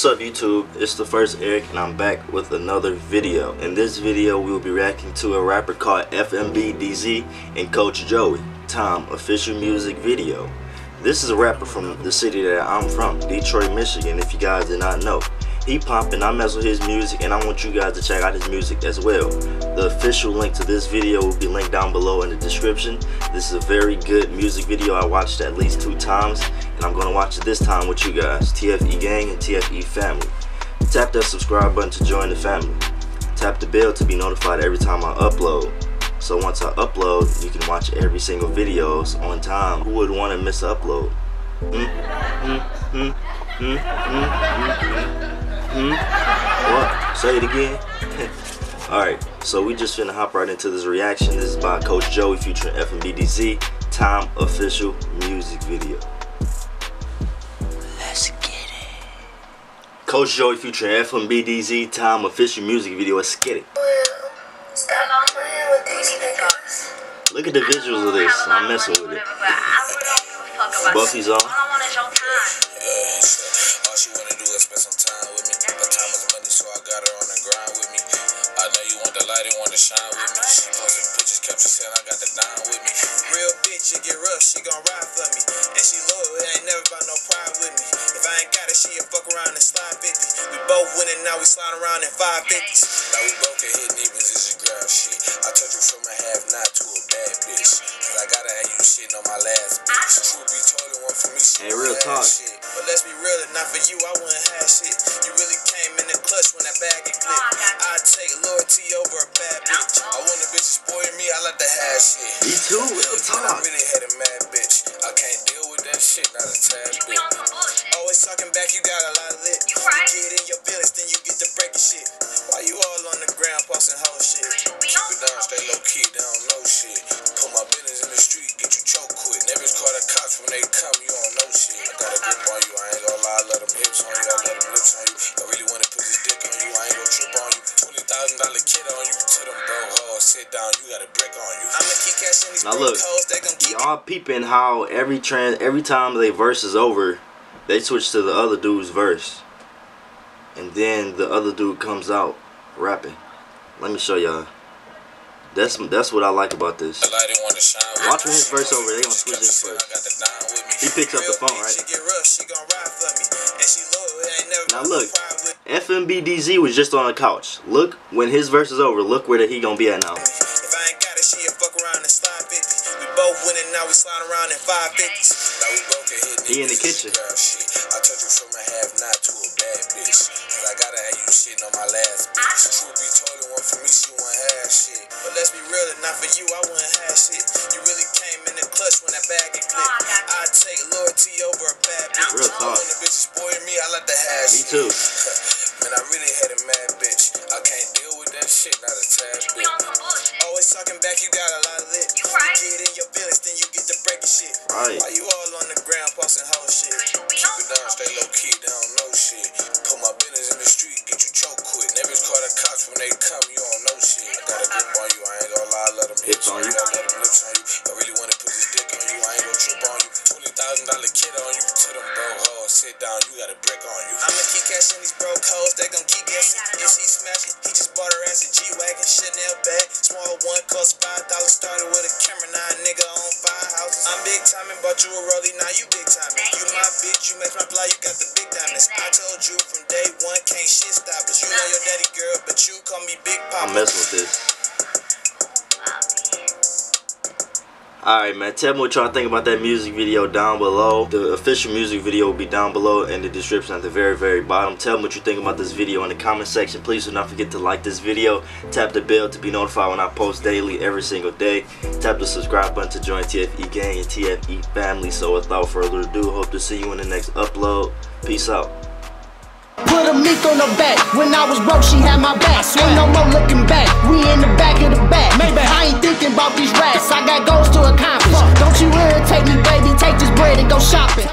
What's up YouTube? It's the first Eric and I'm back with another video. In this video we will be reacting to a rapper called FMBDZ and Coach Joey. Time official music video. This is a rapper from the city that I'm from, Detroit, Michigan if you guys did not know. He pumping, I mess with his music and I want you guys to check out his music as well. The official link to this video will be linked down below in the description. This is a very good music video I watched at least two times and I'm gonna watch it this time with you guys, TFE gang and TFE family. Tap that subscribe button to join the family. Tap the bell to be notified every time I upload. So once I upload, you can watch every single videos on time. Who would want to miss upload? Hmm? Hmm? Hmm? What? Say it again? Alright, so we just finna hop right into this reaction. This is by Coach Joey featuring FMBDZ. Time official music video. Coach Joey featuring FMBDZ. Time official music video. Let's get it. Look at the visuals of this. I'm messing with it. Buffy's on. Uh, Nobody wanna shine with me. She posted pictures, kept her saying I got the dime with me. Real bitch, it get rough, she gon' ride for me. And she loyal, it ain't never fuck around and slide 50. We both winning, now we slide around in 550s. Now we both can hit neighbors, it's just grab shit. I told you from a half not to a bad bitch. Cause I gotta have you shitting on my last bitch. Truth be told, it one for me, she hey, real talk. shit. But let's be real, if not for you, I wouldn't have shit. You really came in the clutch when that bag get clipped. I take loyalty over a bad bitch. I want a bitch to spoil me, I like to have shit. Me too, real talk. I really had a mad bitch. I can't deal with that shit, not a tad bit. Always talking back, you got a lot of lit. You get in your feelings, then you get to breaking shit. Why you all on the ground posting whole shit? Keep it down, stay low key, they don't know shit. Put my business in the street, get you choke quick. Neighbors call the cops when they come, you don't know shit. I got a grip on you, I ain't gonna lie, I let them hips on you, I let them lips on you. I really wanna put this dick on you, I ain't gonna trip on you. $20,000 kid on you, to them bro hoes, sit down, you got a brick on you. I'ma keep catching these now look, y'all peeping how every trend, every time they verse is over, they switch to the other dude's verse. And then the other dude comes out rapping. Let me show y'all. That's that's what I like about this. Watching his verse over, they gonna switch his first. He picks up the phone, right? Now look, FMBDZ was just on the couch. Look, when his verse is over, look where he gonna be at now. He in the kitchen. I told you from a half not to a bad bitch. Cause I gotta have you shitting on my last bitch. Truth be told, it one for me, she won't have shit. But let's be real, if not for you, I wouldn't have shit. You really came in the clutch when that bag get clipped. I take loyalty over a bad bitch. Real talk. When the bitch is spoiling me, I like to have shit. Me too. Man, I really shit, not a tad bit. Always talking back, you got a lot of lit. You get in your feelings, then you get to breaking shit. Right. Why you all on the ground posting whole shit? Keep it down, stay low key, they don't know shit. Put my business in the street, get you choke quick. Neighbors call the cops when they come, you don't know shit. I got a grip on you, I ain't gonna lie, let them hit on you, I let them lips on you. I really wanna put this dick on you, I ain't gonna trip on you. $20,000 kid on you, to them bro hoes, sit down, you got a brick on you. I'ma keep catching these broke hoes, they gon' keep guessing. If she smashing, he just bought her ass a G-Wagon, Chanel bag. Small one cost five dollars, started with a camera, now nigga on five houses. I'm big timing, bought you a rollie, now you big timing. You my bitch, you make my fly, you got the big diamonds. I told you from day one, can't shit stop us. You know your daddy girl, but you call me Big Papa. I'm messing with this. Alright man, tell me what y'all think about that music video down below. The official music video will be down below in the description at the very very bottom. Tell me what you think about this video in the comment section. Please do not forget to like this video. Tap the bell to be notified when I post daily every single day. Tap the subscribe button to join TFE gang and TFE family. So without further ado, hope to see you in the next upload. Peace out. Put a meek on her back. When I was broke, she had my back. Ain't no more looking back. We in the back of the back. I ain't thinking about these rats. I got goals to accomplish. Don't you irritate me, baby. Take this bread and go shopping.